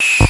you